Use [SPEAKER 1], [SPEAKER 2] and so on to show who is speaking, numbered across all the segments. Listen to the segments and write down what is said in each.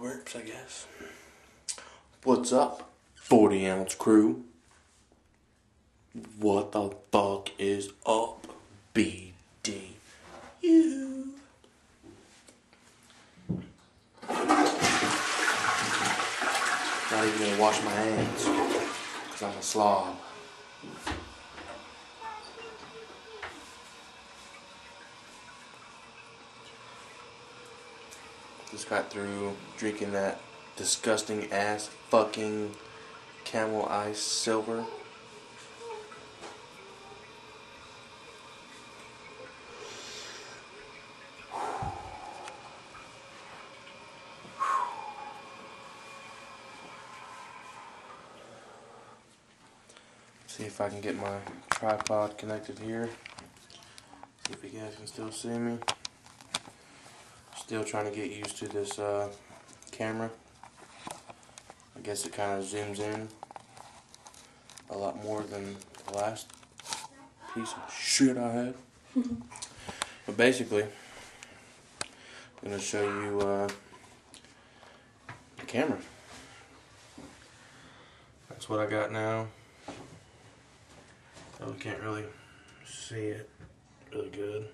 [SPEAKER 1] guys. What's up, 40 ounce crew? What the fuck is up, BD? You. Not even gonna wash my hands, because I'm a slob. Just got through drinking that disgusting ass fucking Camo ice silver. See if I can get my tripod connected here. See if you guys can still see me. Still trying to get used to this uh, camera. I guess it kind of zooms in a lot more than the last piece of shit I had. but basically, I'm going to show you uh, the camera. That's what I got now. Oh, can't really see it really good.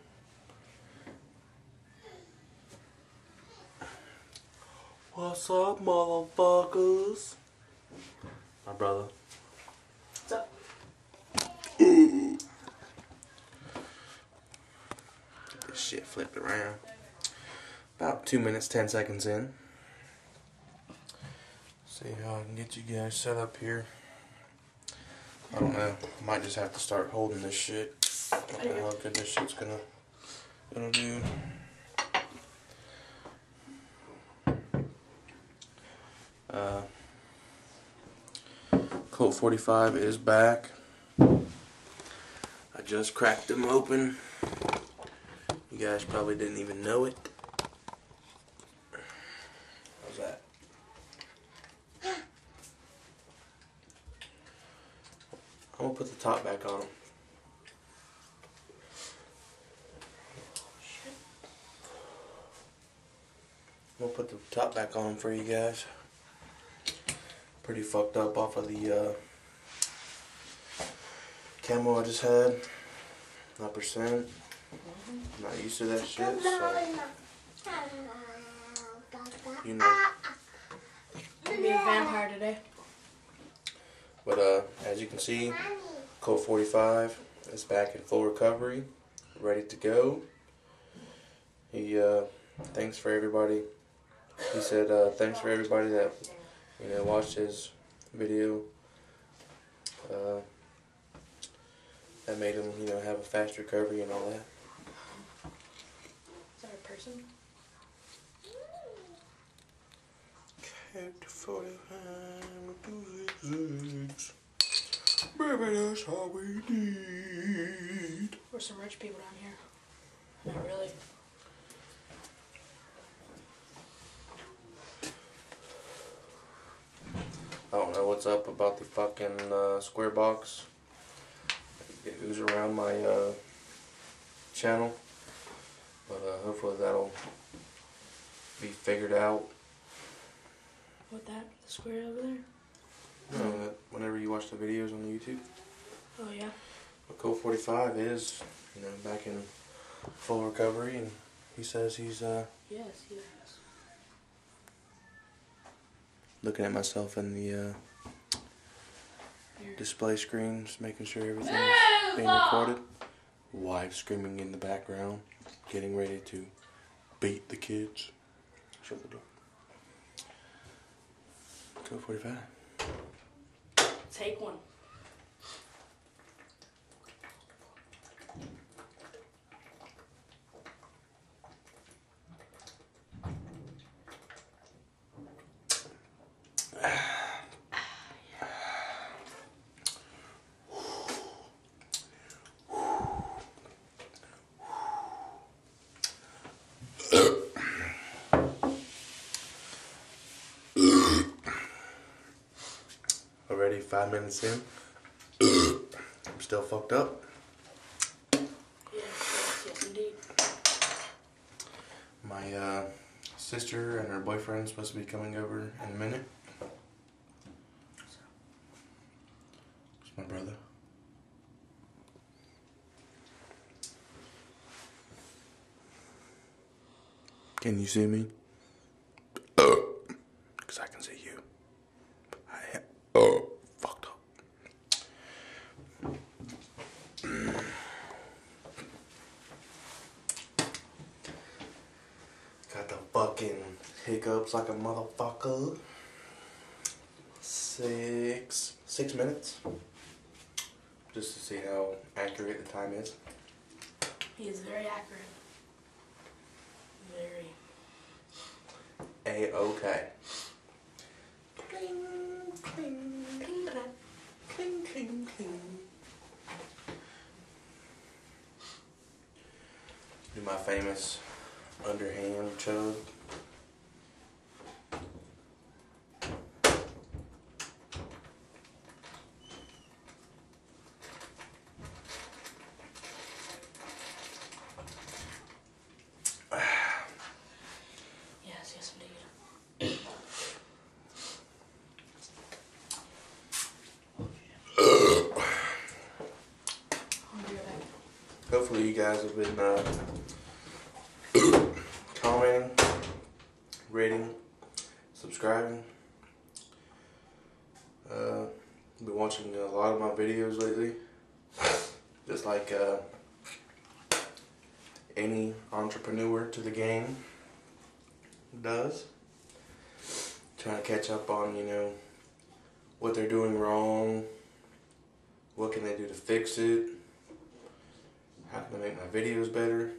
[SPEAKER 1] What's up, motherfuckers? My brother.
[SPEAKER 2] What's up?
[SPEAKER 1] Get this shit flipped around. About two minutes, ten seconds in. See how I can get you guys set up here. I don't know. I might just have to start holding this shit. I don't know how good this shit's gonna gonna do. Uh, Colt 45 is back. I just cracked them open. You guys probably didn't even know it. How's that? I'm gonna put the top back on them. Gonna put the top back on for you guys. Pretty fucked up off of the uh, camo I just had. Not percent. Not used to that shit, so you know.
[SPEAKER 2] Be a vampire today.
[SPEAKER 1] But uh, as you can see, Colt 45 is back in full recovery, ready to go. He uh, thanks for everybody. He said uh, thanks for everybody that you know watched his video. Uh, that made him you know have a fast recovery and all that.
[SPEAKER 2] Is that a person?
[SPEAKER 1] Colt 45 Baby, that's how we need.
[SPEAKER 2] Or some rich people down here? Not really.
[SPEAKER 1] I don't know what's up about the fucking uh, square box. It ooze around my uh, channel, but uh, hopefully that'll be figured out.
[SPEAKER 2] What that? The square over there?
[SPEAKER 1] That whenever you watch the videos on YouTube,
[SPEAKER 2] Oh yeah.
[SPEAKER 1] but Colt 45 is, you know, back in full recovery, and he says he's uh,
[SPEAKER 2] Yes, yes.
[SPEAKER 1] looking at myself in the uh. Display screens, making sure everything's being recorded. Wife screaming in the background, getting ready to beat the kids. Shut the door. Go 45.
[SPEAKER 2] Take one.
[SPEAKER 1] Already five minutes in. I'm still fucked up.
[SPEAKER 2] Yes, indeed.
[SPEAKER 1] My uh, sister and her boyfriend supposed to be coming over in a minute. It's my brother. Can you see me? Because I can see you. I fucked up. Got the fucking hiccups like a motherfucker. Six six minutes. Just to see how accurate the time is.
[SPEAKER 2] He is very accurate. Very.
[SPEAKER 1] A okay. Cling, cling,
[SPEAKER 2] pong.
[SPEAKER 1] cling, cling, cling. Do my famous underhand chug.
[SPEAKER 2] Yes, yes, indeed. I'll be right back.
[SPEAKER 1] Hopefully, you guys have been uh, commenting, rating, subscribing. Uh, been watching a lot of my videos lately. Just like uh, any entrepreneur to the game does. Trying to catch up on, you know, what they're doing wrong, what can they do to fix it, how can I make my videos better,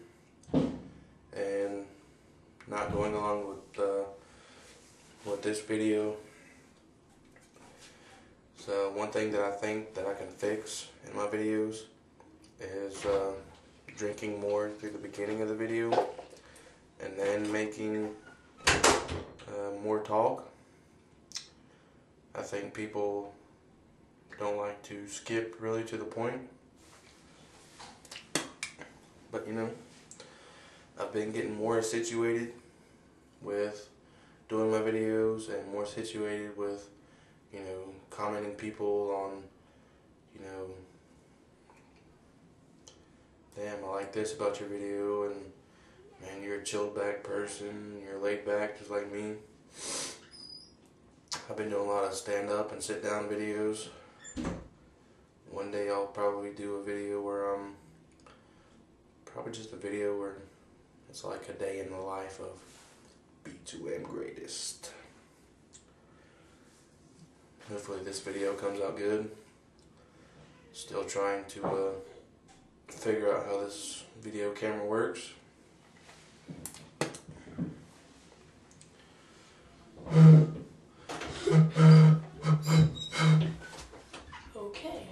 [SPEAKER 1] and not going along with uh, with this video. So one thing that I think that I can fix in my videos is uh, drinking more through the beginning of the video, and then making uh, more talk. I think people don't like to skip really to the point. But you know, I've been getting more situated with doing my videos and more situated with, you know, commenting people on, you know, damn, I like this about your video and man, you're a chilled back person, you're laid back just like me. I've been doing a lot of stand up and sit down videos. One day I'll probably do a video where I'm probably just a video where it's like a day in the life of B2M greatest. Hopefully this video comes out good. Still trying to uh, figure out how this video camera works.
[SPEAKER 2] Okay.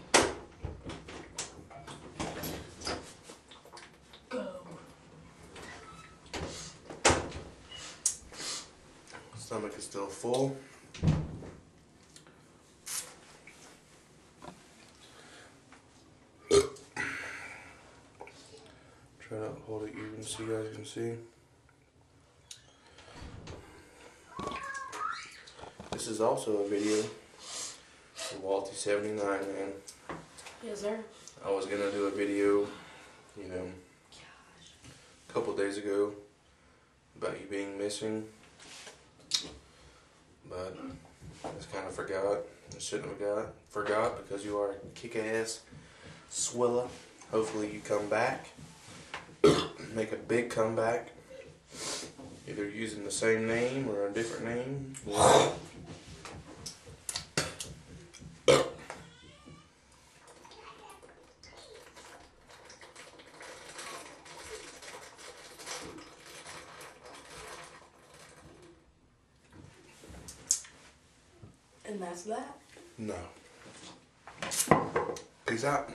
[SPEAKER 2] Go.
[SPEAKER 1] Stomach is still full. Try to hold it even so you guys can see. This is also a video for Walty 79, man.
[SPEAKER 2] Yes, sir.
[SPEAKER 1] I was gonna do a video, you know, a couple days ago about you being missing, but I just kind of forgot. I shouldn't have got forgot because you are a kick-ass swiller. Hopefully you come back, make a big comeback, either using the same name or a different name.
[SPEAKER 2] And that's that.
[SPEAKER 1] No. Peace out.